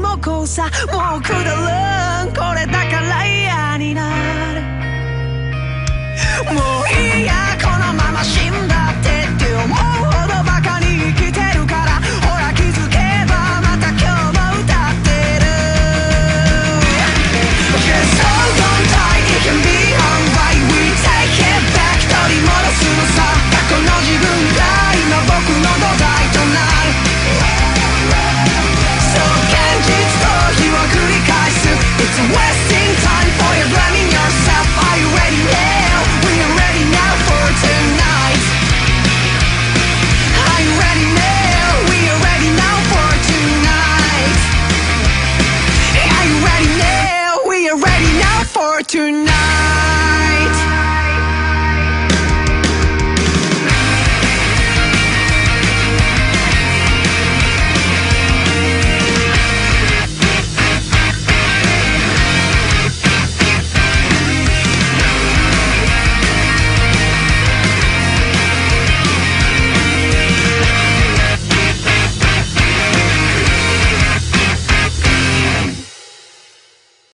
も交差もうくだらん。これだから嫌になる。もういい opportunity.